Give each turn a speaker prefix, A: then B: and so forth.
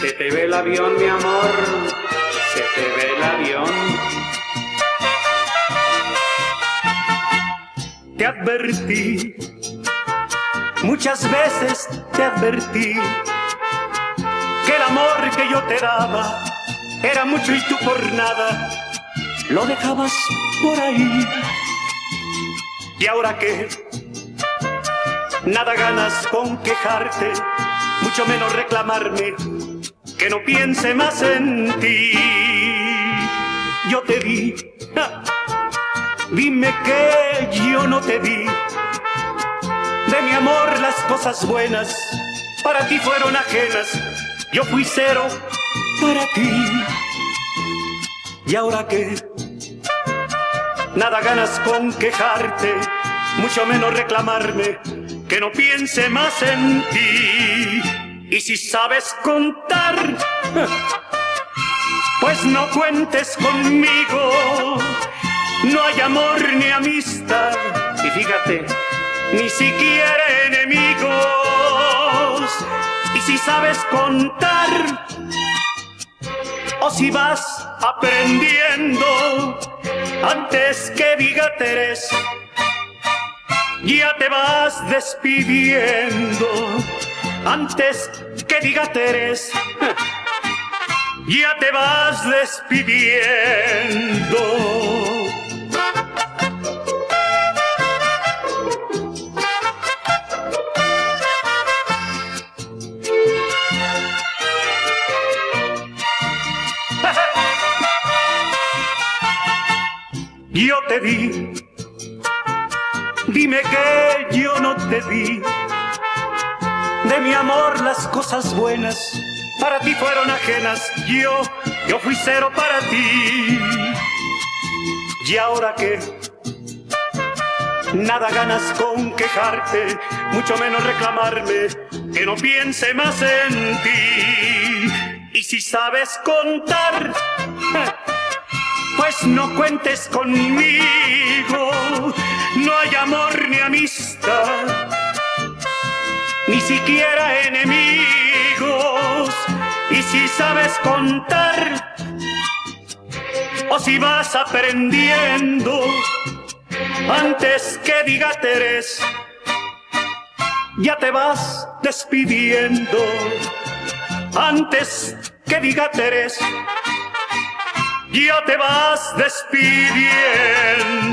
A: Se te ve el avión, mi amor, se te ve el avión. Te advertí, muchas veces te advertí que el amor que yo te daba era mucho y tú por nada lo dejabas por ahí. ¿Y ahora qué? Nada ganas con quejarte, mucho menos reclamarme que no piense más en ti. Yo te vi, dime que yo no te vi. De mi amor las cosas buenas para ti fueron ajenas. Yo fui cero para ti. ¿Y ahora qué? Nada ganas con quejarte, mucho menos reclamarme que no piense más en ti. Y si sabes contar, pues no cuentes conmigo. No hay amor ni amistad. Y fíjate, ni siquiera enemigos. Y si sabes contar, o si vas aprendiendo antes que diga Teres, ya te vas despidiendo antes que diga Teres, ya te vas despidiendo. Yo te di, dime que yo no te di de mi amor las cosas buenas para ti fueron ajenas. Yo, yo fui cero para ti. Y ahora que nada ganas con quejarte, mucho menos reclamarme, que no piense más en ti. Y si sabes contar, pues no cuentes conmigo. Ni siquiera enemigos. Y si sabes contar, o si vas aprendiendo, antes que diga Teres, ya te vas despidiendo. Antes que diga Teres, ya te vas despidiendo.